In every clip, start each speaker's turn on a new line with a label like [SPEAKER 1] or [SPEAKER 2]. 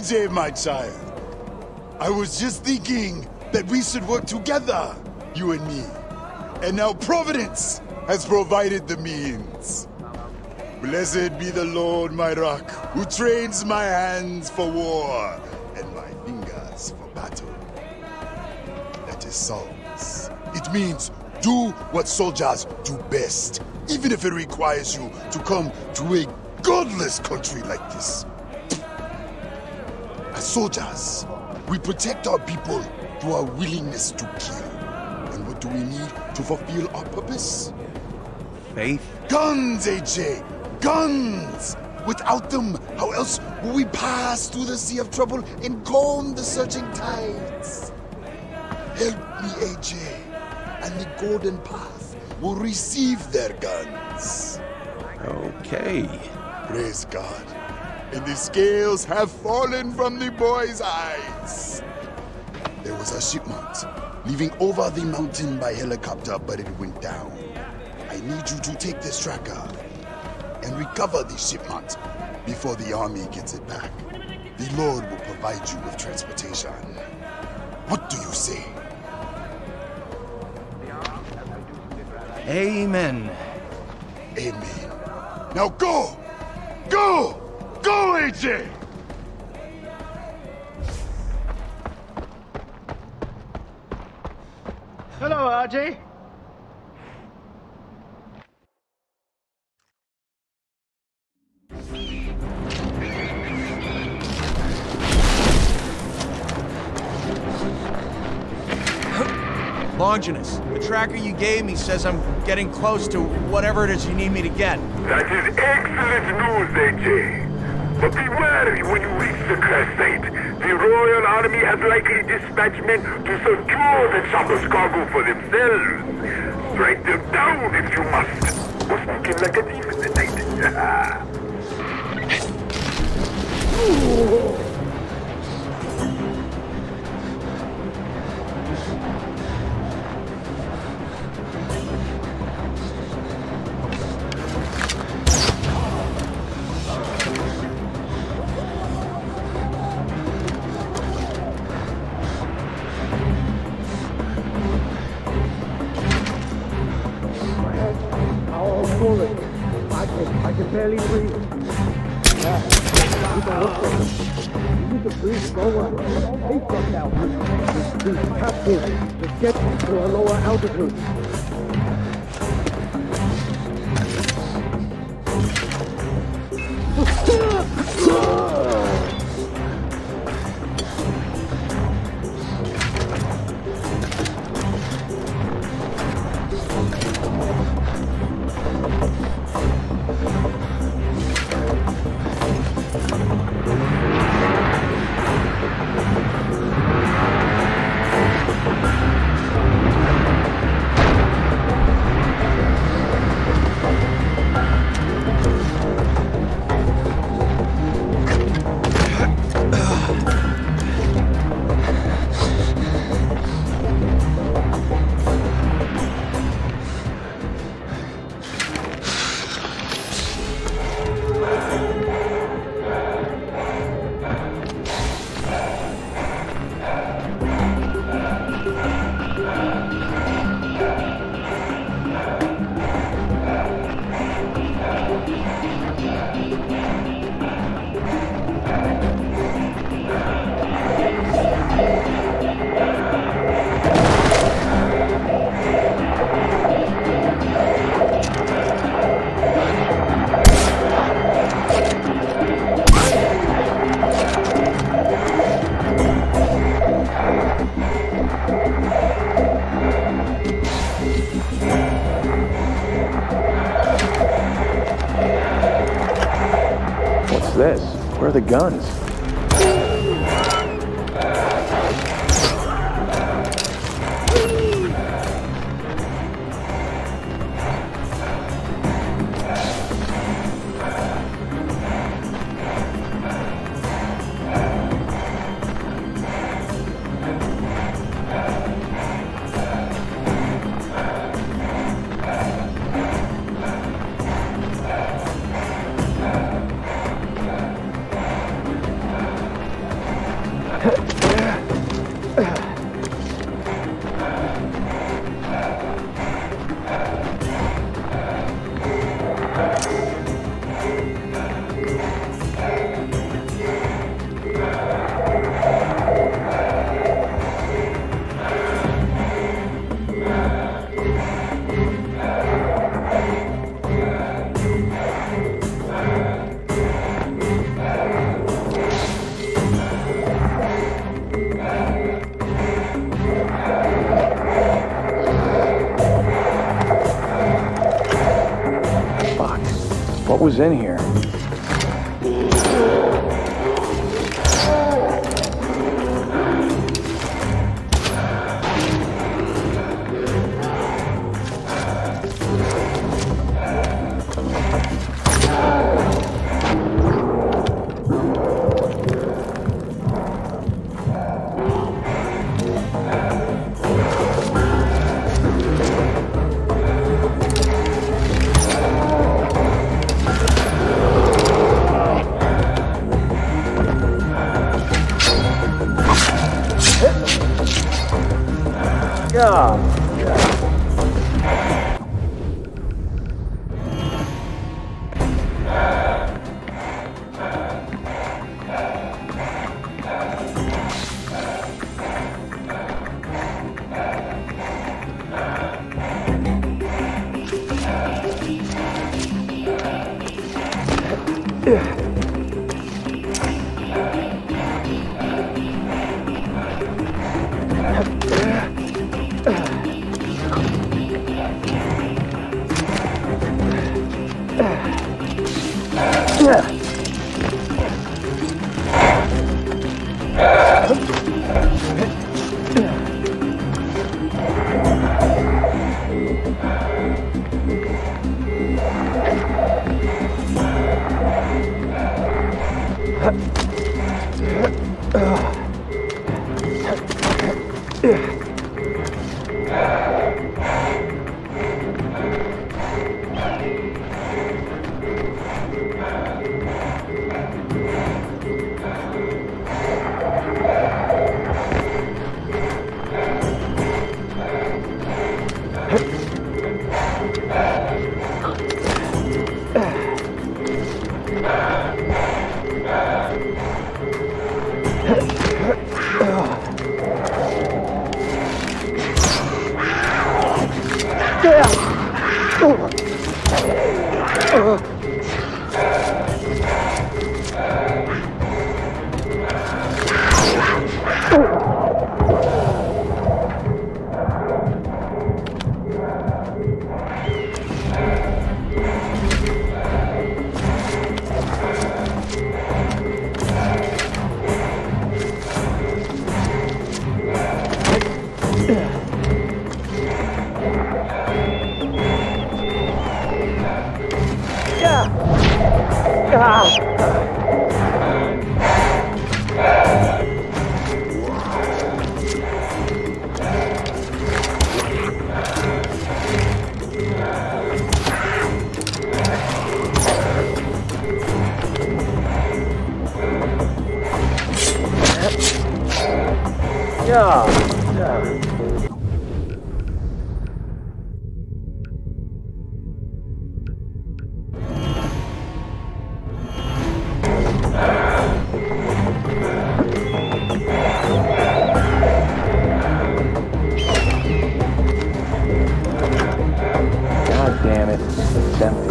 [SPEAKER 1] AJ, my child. I was just thinking that we should work together, you and me. And now Providence has provided the means. Blessed be the Lord, my rock, who trains my hands for war and my fingers for battle. That is Psalms. It means do what soldiers do best, even if it requires you to come to a godless country like this. Soldiers, we protect our people through our willingness to kill. And what do we need to fulfill our purpose?
[SPEAKER 2] Faith?
[SPEAKER 1] Guns, AJ! Guns! Without them, how else will we pass through the sea of trouble and calm the surging tides? Help me, AJ, and the Golden Path will receive their guns.
[SPEAKER 2] Okay.
[SPEAKER 1] Praise God. And the scales have fallen from the boy's eyes. There was a shipment leaving over the mountain by helicopter, but it went down. I need you to take this tracker and recover the shipment before the army gets it back. The Lord will provide you with transportation. What do you say?
[SPEAKER 2] Amen.
[SPEAKER 1] Amen. Now go! Go! Go, AJ!
[SPEAKER 3] Hello, AJ.
[SPEAKER 2] Longinus, the tracker you gave me says I'm getting close to whatever it is you need me to get.
[SPEAKER 4] That is excellent news, AJ. But be wary when you reach the Crescent. The Royal Army has likely dispatched men to secure the chopper's cargo for themselves. Strike them down if you must. Or sneak in like a thief in the night.
[SPEAKER 3] can, can barely breathe. Yeah. Keep on looking. You to breathe slower. Take them now. These, these capsules to get to a lower altitude.
[SPEAKER 5] Guns?
[SPEAKER 2] Was in here? Yeah. God it.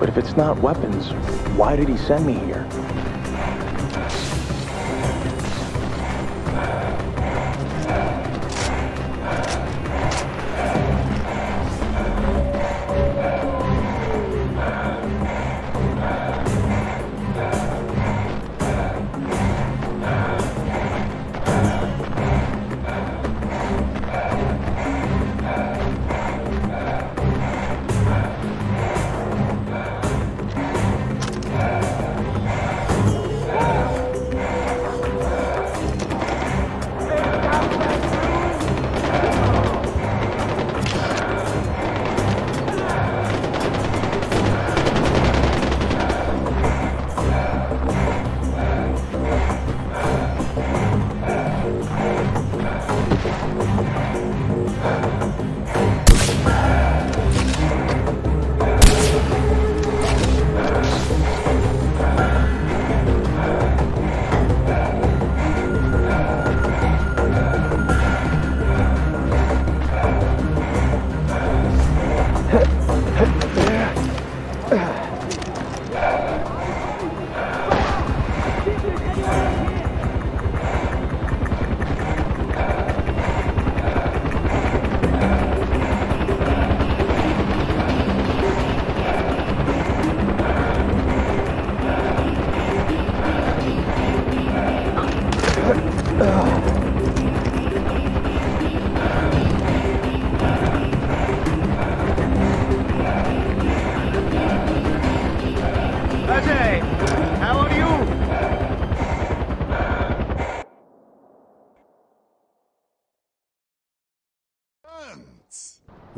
[SPEAKER 2] But if
[SPEAKER 6] it's not weapons, why did he send me here?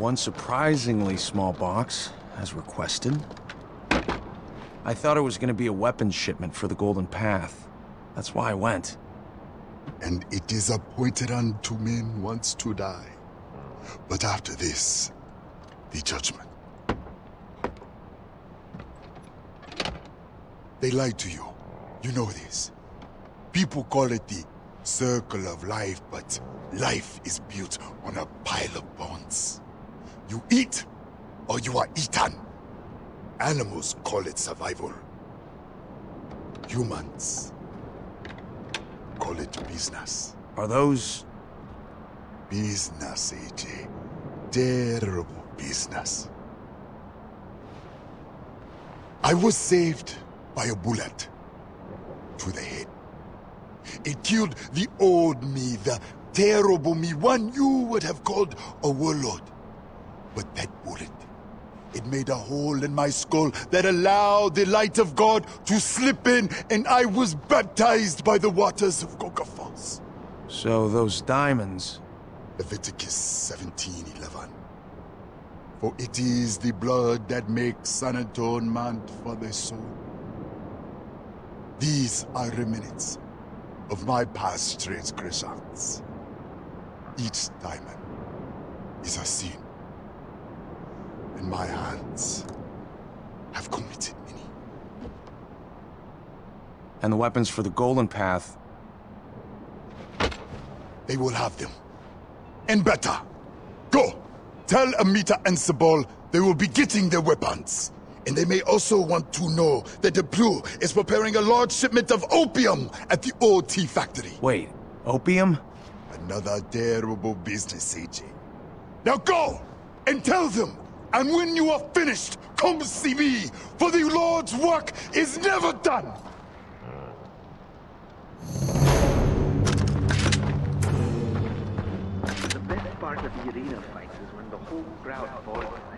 [SPEAKER 2] One surprisingly small box, as requested. I thought it was gonna be a weapons shipment for the Golden Path. That's why I went.
[SPEAKER 1] And it is appointed unto men once to die. But after this, the judgment. They lied to you. You know this. People call it the circle of life, but life is built on a pile of bones. You eat, or you are eaten. Animals call it survival. Humans call it business.
[SPEAKER 2] Are those...
[SPEAKER 1] Business, AJ. Terrible business. I was saved by a bullet to the head. It killed the old me, the terrible me, one you would have called a warlord. But that bullet, it made a hole in my skull that allowed the light of God to slip in, and I was baptized by the waters of Coca Falls.
[SPEAKER 2] So those diamonds...
[SPEAKER 1] Leviticus 17:11. For it is the blood that makes an atonement for the soul. These are remnants of my past transgressions. Each diamond is a sin, and my hands have committed many.
[SPEAKER 2] And the weapons for the Golden Path...
[SPEAKER 1] They will have them. And better. Go! Tell Amita and Sabal they will be getting their weapons. And they may also want to know that the Blue is preparing a large shipment of opium at the old tea factory.
[SPEAKER 2] Wait, opium?
[SPEAKER 1] Another terrible business, AJ. Now go! And tell them! And when you are finished, come see me! For the Lord's work is never done!
[SPEAKER 7] The best part of the arena fights is when the whole crowd falls